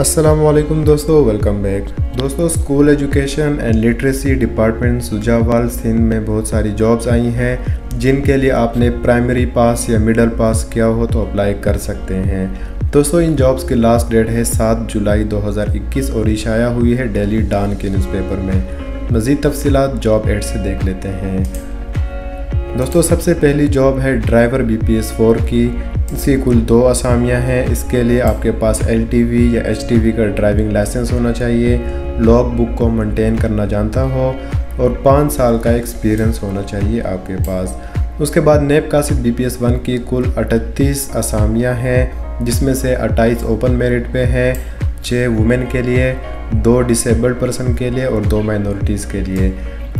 असलम दोस्तों welcome back दोस्तों school education and literacy department Sujawal Sindh में बहुत सारी जॉब्स आई हैं, जिनके लिए आपने प्राइमरी पास या मिडल पास किया हो तो अप्लाई कर सकते हैं। दोस्तों, इन जॉब्स की लास्ट डेट है 7 जुलाई 2021 और इशाया हुई है डेली डान के न्यूज़पेपर में। मज़ीद तफसीत जॉब एड से देख लेते हैं। दोस्तों, सबसे पहली जॉब है driver B P S four की। इसकी कुल दो असामियाँ हैं। इसके लिए आपके पास एलटीवी या एचटीवी का ड्राइविंग लाइसेंस होना चाहिए। लॉग बुक को मेंटेन करना जानता हो और पाँच साल का एक्सपीरियंस होना चाहिए आपके पास। उसके बाद नेप कासिद बी पी एस वन की कुल अठतीस असामियाँ हैं, जिसमें से अट्ठाईस ओपन मेरिट पे हैं छः वुमेन के लिए, दो डिसेबल्ड पर्सन के लिए और दो माइनॉरिटीज़ के लिए।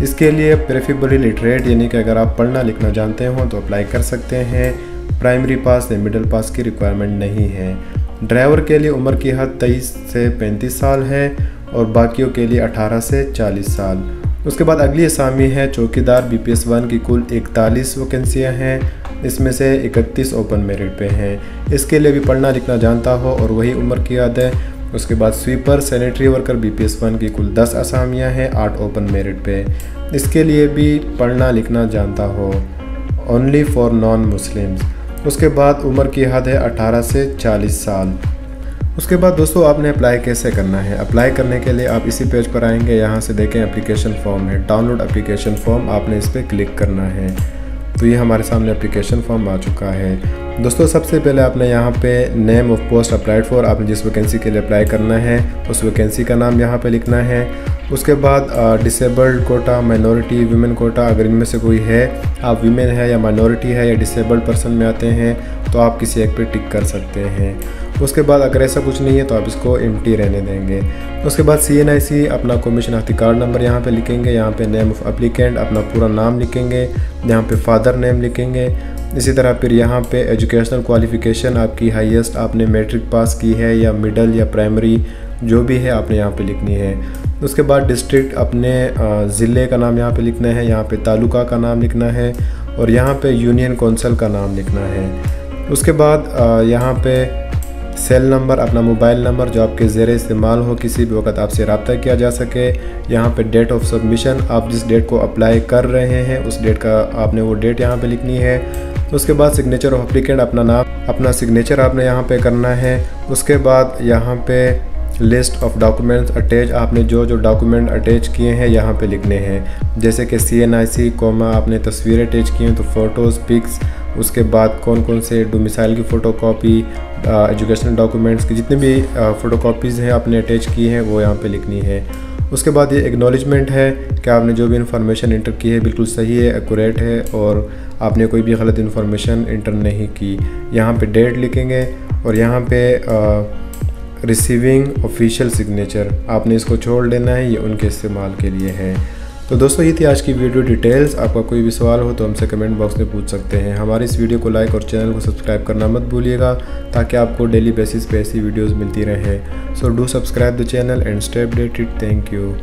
इसके लिए प्रेफरेबली लिटरेट यानी कि अगर आप पढ़ना लिखना जानते हो तो अप्लाई कर सकते हैं। प्राइमरी पास या मिडिल पास की रिक्वायरमेंट नहीं है। ड्राइवर के लिए उम्र की हद तेईस से पैंतीस साल है और बाकियों के लिए 18 से 40 साल। उसके बाद अगली असामी है, चौकीदार बी पी एस वन की कुल इकतालीस वैकेंसियाँ हैं। इसमें से 31 ओपन मेरिट पे हैं। इसके लिए भी पढ़ना लिखना जानता हो और वही उम्र की याद है। उसके बाद sweeper, sanitary worker B P S one की कुल 10 असामियाँ हैं, आठ ओपन मेरिट पे। इसके लिए भी पढ़ना लिखना जानता हो। ओनली फॉर नॉन मुस्लिम्स उसके बाद उम्र की हद है 18 से 40 साल। उसके बाद दोस्तों, आपने अप्लाई कैसे करना है? अप्लाई करने के लिए आप इसी पेज पर आएँगे। यहाँ से देखें एप्लीकेशन फॉर्म है। डाउनलोड एप्लीकेशन फॉर्म आपने इस पर क्लिक करना है। तो ये हमारे सामने अप्लीकेशन फॉर्म आ चुका है। दोस्तों, सबसे पहले आपने यहाँ पे name of post applied for आपने जिस वैकेंसी के लिए अप्लाई करना है, उस वैकेंसी का नाम यहाँ पे लिखना है। उसके बाद disabled quota minority women quota अगर इनमें से कोई है, आप वीमेन है या माइनॉरिटी है या डिसेबल्ड पर्सन में आते हैं तो आप किसी एक पे टिक कर सकते हैं। उसके बाद अगर ऐसा कुछ नहीं है तो आप इसको एमटी रहने देंगे। उसके बाद सी एन आई सी अपना कमीशन हफ्ती कार्ड नंबर यहाँ पे लिखेंगे, यहाँ पे नेम ऑफ़ अप्लीकेंट अपना पूरा नाम लिखेंगे, यहाँ पे फादर नेम लिखेंगे। इसी तरह फिर यहाँ पे एजुकेशनल क्वालिफ़िकेशन आपकी हाईएस्ट आपने मैट्रिक पास की है या मिडल या प्राइमरी जो भी है आपने यहाँ पे लिखनी है। उसके बाद डिस्ट्रिक्ट अपने ज़िले का नाम यहाँ पे लिखना है, यहाँ पे तालुका का नाम लिखना है और यहाँ पे यूनियन कौंसल का नाम लिखना है। उसके बाद यहाँ पे सेल नंबर, अपना मोबाइल नंबर जो आपके ज़ेर इस्तेमाल हो किसी भी वक्त आपसे रबता किया जा सके। यहाँ पे डेट ऑफ़ सबमिशन आप जिस डेट को अप्लाई कर रहे हैं, उस डेट का आपने वो डेट यहाँ पे लिखनी है। उसके बाद सिग्नेचर ऑफ़ अप्लीकेंट अपना नाम, अपना सिग्नेचर आपने यहाँ पे करना है। उसके बाद यहाँ पे लिस्ट ऑफ़ डॉक्यूमेंट्स अटैच आपने जो जो डॉक्यूमेंट अटैच किए हैं, यहाँ पे लिखने हैं। जैसे कि सी एन आई सी कोमा आपने तस्वीरें अटैच की हैं तो फ़ोटोज़ पिक्स उसके बाद कौन कौन से डोमिसाइल की फ़ोटो कापी एजुकेशनल डॉक्यूमेंट्स की जितने भी फ़ोटो कापीज़ हैं, आपने अटैच की हैं, वो यहाँ पे लिखनी है। उसके बाद ये एक्नॉलेजमेंट है कि आपने जो भी इंफॉर्मेशन इंटर की है, बिल्कुल सही है एक्यूरेट है, और आपने कोई भी गलत इन्फॉर्मेशन इंटर नहीं की। यहाँ पे डेट लिखेंगे और यहाँ पे रिसीविंग ऑफिशियल सिग्नेचर आपने इसको छोड़ लेना है, ये उनके इस्तेमाल के लिए है। तो दोस्तों, ये थी आज की वीडियो डिटेल्स। आपका कोई भी सवाल हो तो हमसे कमेंट बॉक्स में पूछ सकते हैं। हमारी इस वीडियो को लाइक और चैनल को सब्सक्राइब करना मत भूलिएगा, ताकि आपको डेली बेसिस पे ऐसी वीडियोज़ मिलती रहे। So do subscribe the channel and stay updated thank you